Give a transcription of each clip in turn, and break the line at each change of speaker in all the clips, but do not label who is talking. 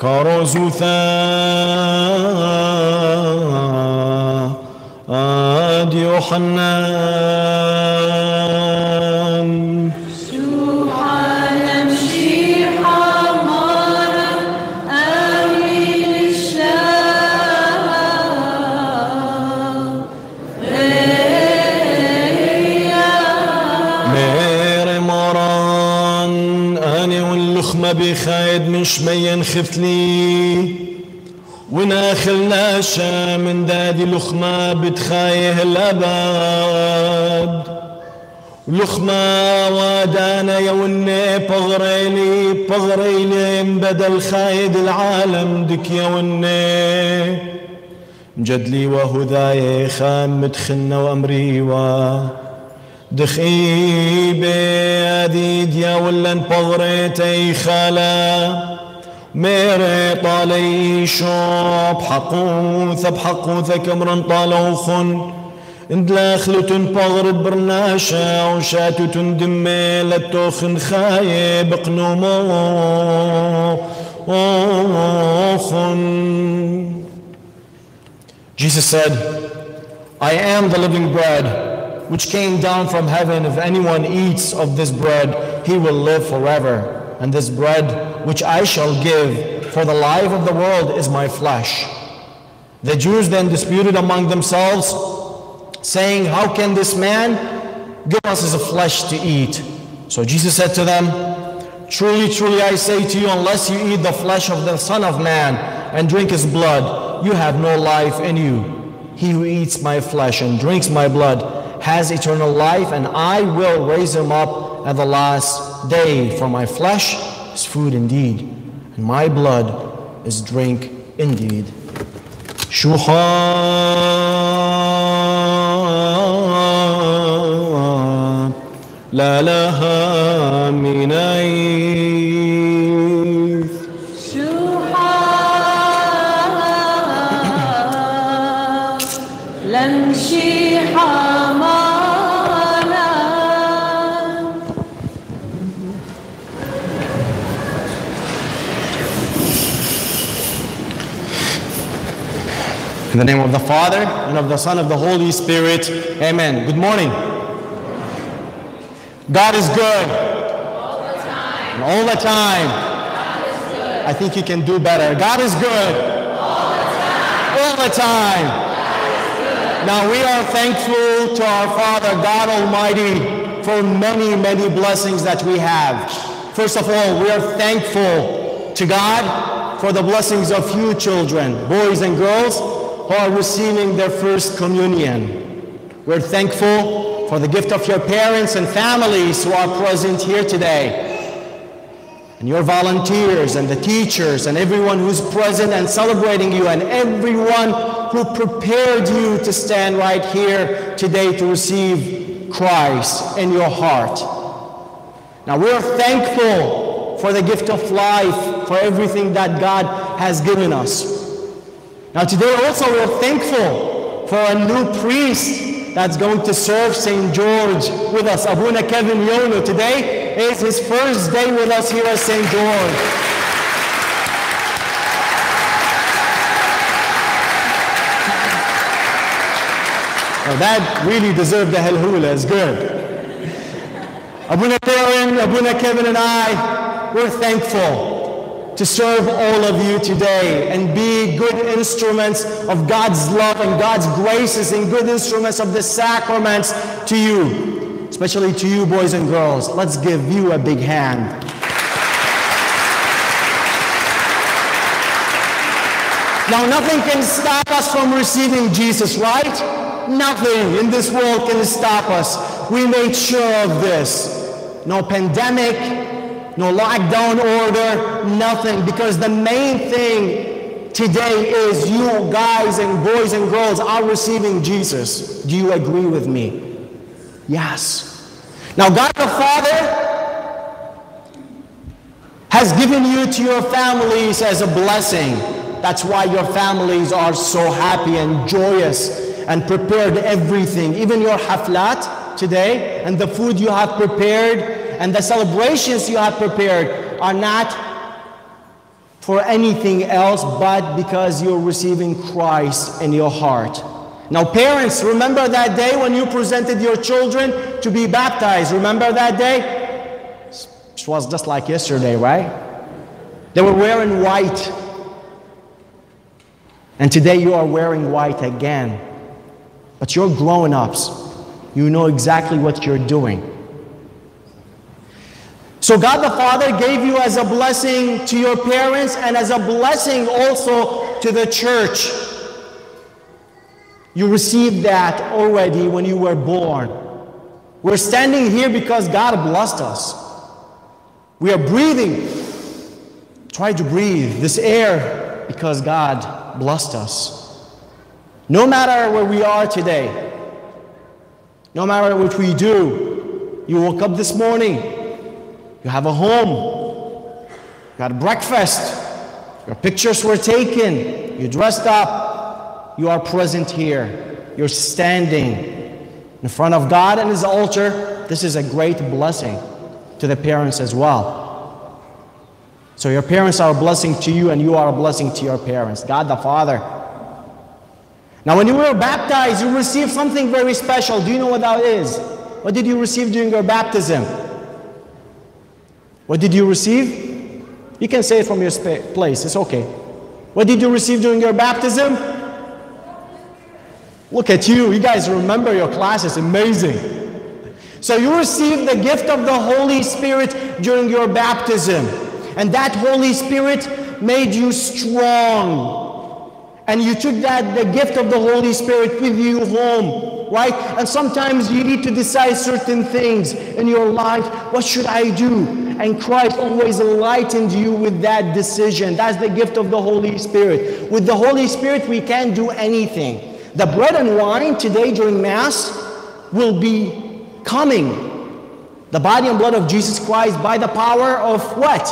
كرزثا آد يحنان مخ ما بيخايد من شمين خفت لي وناخل ناشا من دادي لخمة بتخاية الأبد لخمة وادانا يا وني بغريلي بغريلي بدل خايد العالم دك يا وني. مجدلي وهو ذاي خام متخنة وأمري دخي بيديد يا ولن بغريتي خالا ميري طالي شوب حقوث بحقوث كمرن طالوخن اندلاخلو تنبغر برناشا وشاتو تندمي لتوخن خايب قنومو اوخن
Jesus said, I am the living bread. Which came down from heaven. If anyone eats of this bread, he will live forever. And this bread which I shall give for the life of the world is my flesh. The Jews then disputed among themselves, saying, How can this man give us his flesh to eat? So Jesus said to them, Truly, truly, I say to you, unless you eat the flesh of the Son of Man and drink his blood, you have no life in you. He who eats my flesh and drinks my blood has eternal life, and I will raise him up at the last day. For my flesh is food indeed, and my blood is drink indeed.
شحاب لا لها
The name of the Father, and of the Son, of the Holy Spirit, amen. Good morning. God is good. And all the time. I think you can do better. God is good. All the time. Now we are thankful to our Father, God Almighty, for many, many blessings that we have. First of all, we are thankful to God for the blessings of you children, boys and girls, who are receiving their first communion. We're thankful for the gift of your parents and families who are present here today and your volunteers and the teachers and everyone who's present and celebrating you and everyone who prepared you to stand right here today to receive Christ in your heart. Now we are thankful for the gift of life, for everything that God has given us. Now today also we're thankful for a new priest that's going to serve St. George with us. Abuna Kevin Yono today is his first day with us here at St. George. Now that really deserved the helhula. It's good. Abuna Karen, Abuna Kevin, and I, we're thankful to serve all of you today and be good instruments of God's love and God's graces and good instruments of the sacraments to you, especially to you, boys and girls. Let's give you a big hand. Now, nothing can stop us from receiving Jesus, right? Nothing in this world can stop us. We made sure of this. No pandemic, no lockdown order, nothing. Because the main thing today is you guys and boys and girls are receiving Jesus. Do you agree with me? Yes. Now, God the Father has given you to your families as a blessing. That's why your families are so happy and joyous and prepared everything. Even your haflat today and the food you have prepared and the celebrations you have prepared are not for anything else but because you're receiving Christ in your heart. Now, parents, remember that day when you presented your children to be baptized? Remember that day? It was just like yesterday, right? They were wearing white. And today you are wearing white again. But you're grown ups. You know exactly what you're doing. So, God the Father gave you as a blessing to your parents and as a blessing also to the church. You received that already when you were born. We're standing here because God blessed us. We are breathing. Try to breathe this air because God blessed us. No matter where we are today, no matter what we do, you woke up this morning, you have a home, you had breakfast, your pictures were taken, you dressed up, you are present here, you're standing in front of God and His altar. This is a great blessing to the parents as well. So your parents are a blessing to you, and you are a blessing to your parents. God the Father. Now, when you were baptized, you received something very special. Do you know what that is? What did you receive during your baptism? What did you receive? You can say it from your place, it's okay. What did you receive during your baptism? Look at you, you guys remember your class, it's amazing. So you received the gift of the Holy Spirit during your baptism. And that Holy Spirit made you strong. And you took that, the gift of the Holy Spirit with you home, right? And sometimes you need to decide certain things in your life. What should I do? And Christ always enlightened you with that decision. That's the gift of the Holy Spirit. With the Holy Spirit, we can't do anything. The bread and wine today during Mass will be coming. The body and blood of Jesus Christ by the power of what?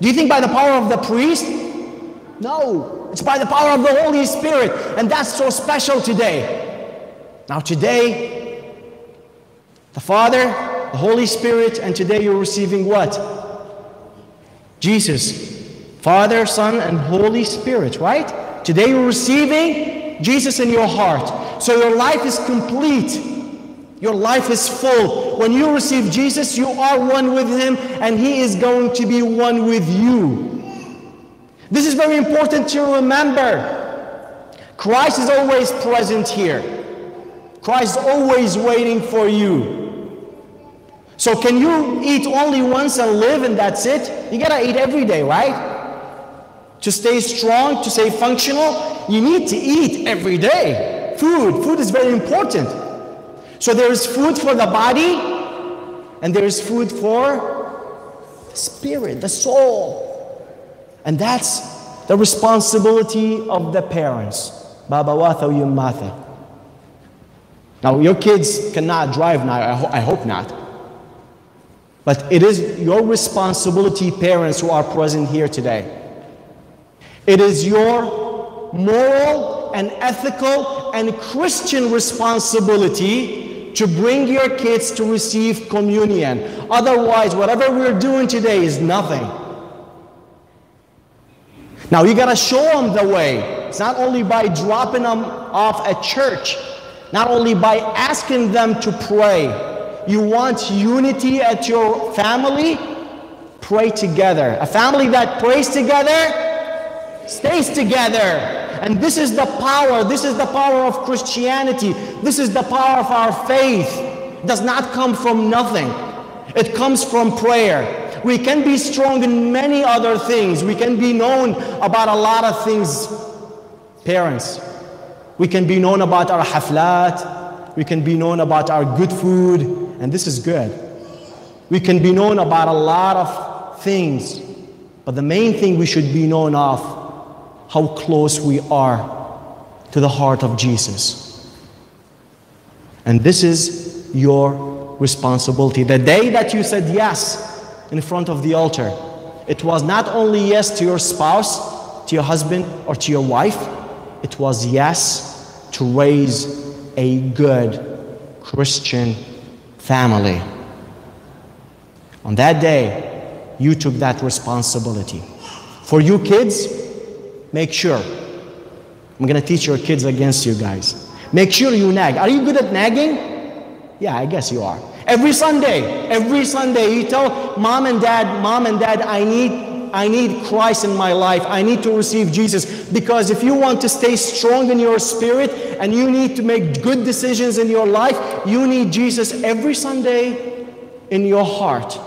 Do you think by the power of the priest? No, it's by the power of the Holy Spirit. And that's so special today. Now, today, the Father, the Holy Spirit, and today you're receiving what? Jesus. Father, Son, and Holy Spirit, right? Today you're receiving Jesus in your heart. So your life is complete. Your life is full. When you receive Jesus, you are one with Him, and He is going to be one with you. This is very important to remember. Christ is always present here. Christ is always waiting for you. So, can you eat only once and live and that's it? You gotta eat every day, right? To stay strong, to stay functional, you need to eat every day. Food, food is very important. So there is food for the body, and there is food for spirit, the soul. And that's the responsibility of the parents. Baba Watha Yumatha. Now, your kids cannot drive now, I, ho- I hope not. But it is your responsibility, parents who are present here today. It is your moral and ethical and Christian responsibility to bring your kids to receive communion. Otherwise, whatever we're doing today is nothing. Now, you gotta show them the way. It's not only by dropping them off at church, not only by asking them to pray. You want unity at your family? Pray together. A family that prays together stays together. And this is the power, this is the power of Christianity. This is the power of our faith. It does not come from nothing. It comes from prayer. We can be strong in many other things. We can be known about a lot of things. Parents, we can be known about our haflat. We can be known about our good food, and this is good. We can be known about a lot of things, but the main thing we should be known of how close we are to the heart of Jesus. And this is your responsibility. The day that you said yes in front of the altar, it was not only yes to your spouse, to your husband, or to your wife, it was yes to raise a good Christian family. On that day, you took that responsibility. For you kids, make sure. I'm going to teach your kids against you guys. Make sure you nag. Are you good at nagging? Yeah, I guess you are. Every Sunday, every Sunday, you tell mom and dad, mom and dad, I need I need Christ in my life. I need to receive Jesus. Because if you want to stay strong in your spirit and you need to make good decisions in your life, you need Jesus every Sunday in your heart.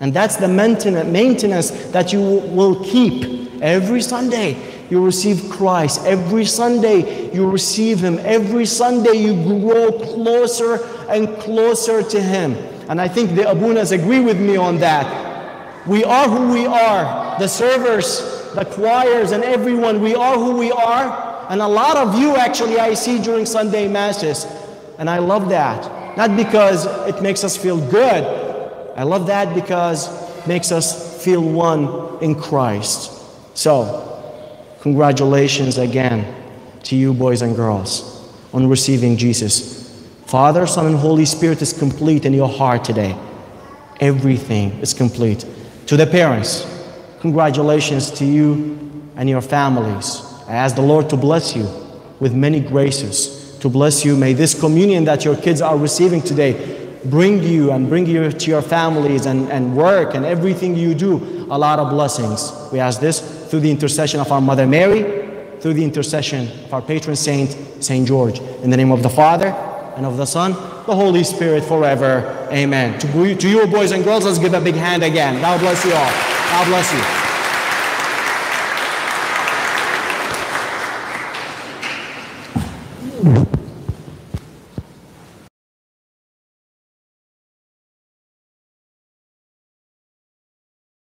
And that's the maintenance that you will keep every Sunday. You receive Christ. Every Sunday you receive Him. Every Sunday you grow closer and closer to Him. And I think the Abunas agree with me on that. We are who we are. The servers, the choirs, and everyone, we are who we are. And a lot of you actually I see during Sunday Masses. And I love that. Not because it makes us feel good. I love that because it makes us feel one in Christ. So, congratulations again to you, boys and girls, on receiving Jesus. Father, Son, and Holy Spirit is complete in your heart today. Everything is complete. To the parents, congratulations to you and your families. I ask the Lord to bless you with many graces, to bless you. May this communion that your kids are receiving today bring you and bring you to your families and, and work and everything you do a lot of blessings. We ask this through the intercession of our Mother Mary, through the intercession of our patron saint, Saint George. In the name of the Father, and of the Son, the Holy Spirit forever. Amen. To, to you, boys and girls, let's give a big hand again. God bless you all. God bless you.